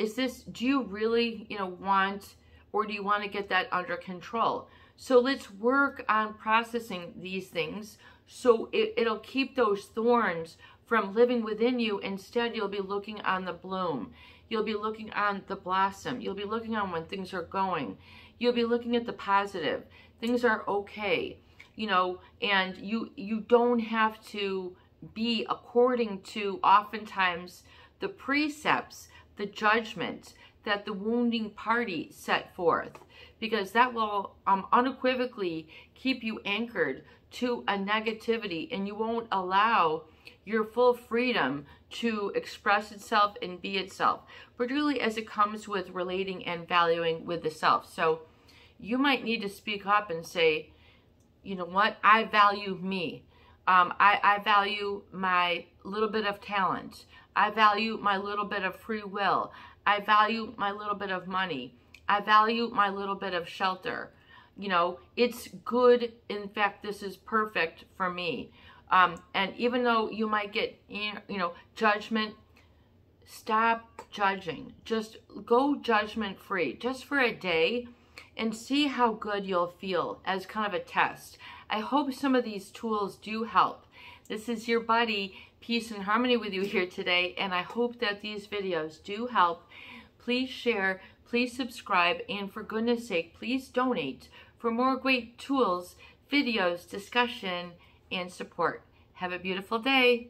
Is this, do you really, you know, want or do you want to get that under control? So let's work on processing these things so it, it'll keep those thorns from living within you. Instead, you'll be looking on the bloom. You'll be looking on the blossom. You'll be looking on when things are going. You'll be looking at the positive. Things are okay, you know, and you you don't have to be according to oftentimes the precepts, the judgment, that the wounding party set forth because that will um, unequivocally keep you anchored to a negativity and you won't allow your full freedom to express itself and be itself, particularly as it comes with relating and valuing with the self. So you might need to speak up and say, you know what, I value me. Um, I, I value my little bit of talent. I value my little bit of free will. I value my little bit of money. I value my little bit of shelter. You know, it's good. In fact, this is perfect for me. Um, and even though you might get, you know, judgment, stop judging. Just go judgment free just for a day and see how good you'll feel as kind of a test. I hope some of these tools do help. This is your buddy, Peace and Harmony with you here today, and I hope that these videos do help. Please share, please subscribe, and for goodness sake, please donate for more great tools, videos, discussion, and support. Have a beautiful day.